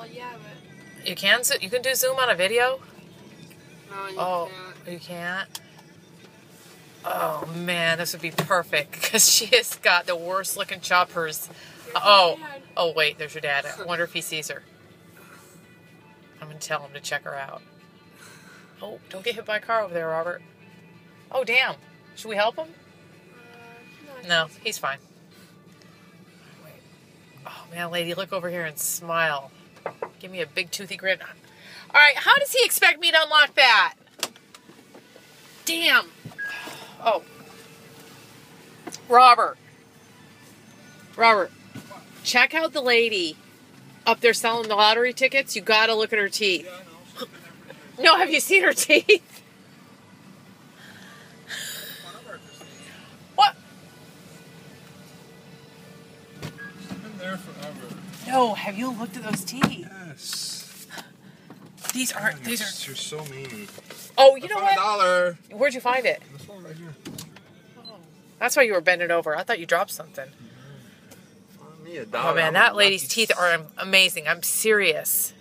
Well, yeah, but You can you can do Zoom on a video. no, you Oh, can't. you can't. Oh man, this would be perfect because she has got the worst looking choppers. Oh, oh wait, there's your dad. I wonder if he sees her. I'm gonna tell him to check her out. Oh, don't get hit by a car over there, Robert. Oh damn, should we help him? Uh, No, he's fine. Wait. Oh man, lady, look over here and smile. Give me a big toothy grin. All right, how does he expect me to unlock that? Damn. Oh. Robert. Robert, check out the lady up there selling the lottery tickets. You gotta look at her teeth. No, have you seen her teeth? There forever. No, have you looked at those teeth? Yes. These aren't. These are. You're so mean. Oh, you know I a what? dollar. Where'd you find it? This one right here. That's why you were bending over. I thought you dropped something. Found me a dollar. Oh man, I'm that lady's lucky teeth are amazing. I'm serious.